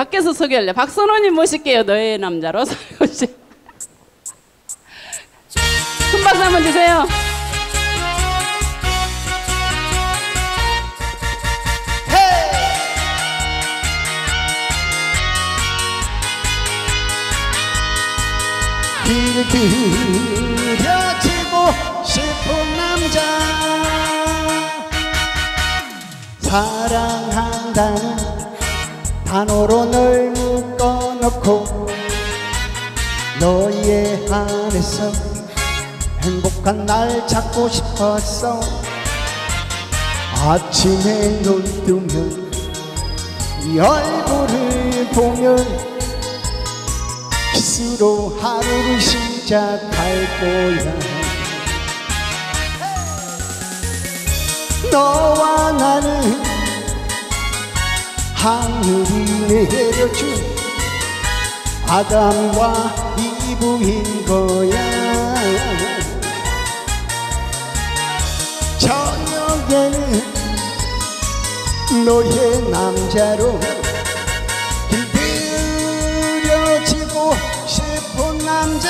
밖에서 소개할래. 박선호님 모실게요. 너의 남자로 살고시. 큰 박수 한번 주세요. 길들여지고 싶은 남자 사랑한다는 단어로 널 묶어놓고 너의 안에서 행복한 날 찾고 싶었어. 아침에 눈 뜨면 이 얼굴을 보면 키스로 하루를 시작할 거야. 너와 하늘이 내려준 아담과 이브인 거야. 저녁에는 너의 남자로 길들여지고 싶은 남자.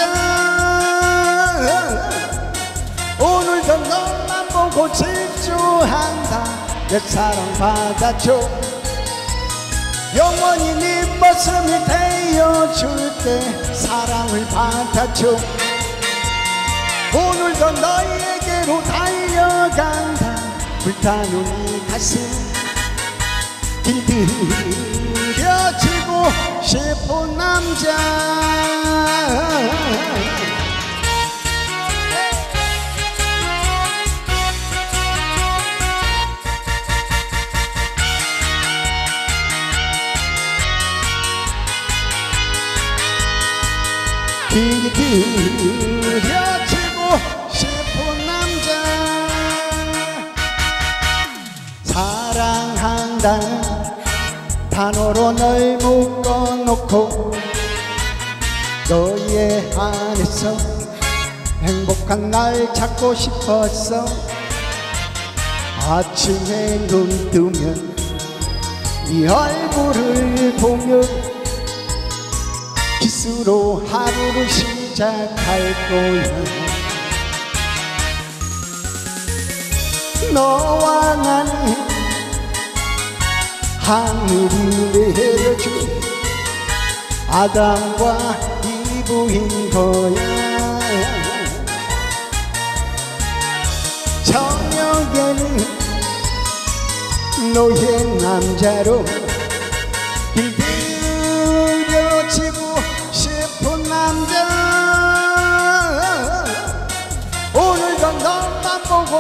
오늘도 너만 보고 질주한다. 내 사랑 받아줘 영원히 네 모습이 되어줄게 사랑을 받아줘 오늘도 너에게로 달려간다. 불타는 이 가슴. 길들여지고 싶은 남자 길들여지고 싶은 남자. 사랑한다는 단어로 널 묶어놓고 너의 안에서 행복한 날 찾고 싶었어. 아침에 눈 뜨면 이 얼굴을 보면 키스로 하루를 시작할 거야. 너와 나는 하늘이 내려준 아담과 이브인 거야. 저녁에는 너의 남자로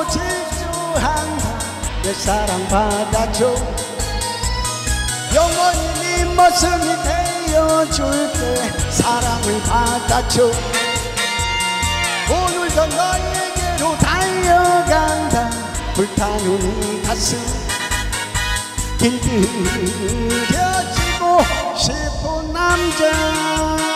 질주한다. 내 사랑 받아줘. 영원히 네 모습이 되어줄게. 사랑을 받아줘. 오늘도 너에게로 달려간다. 불타는 이 가슴. 길들여지고 싶은 남자